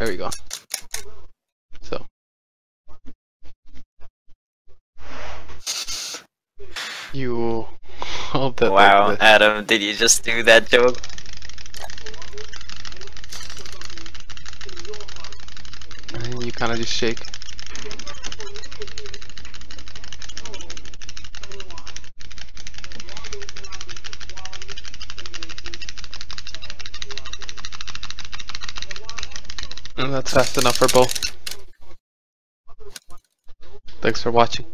There we go. So. You hold that Wow, like. Adam, did you just do that joke? And you kind of just shake. And that's fast enough for both. Thanks for watching.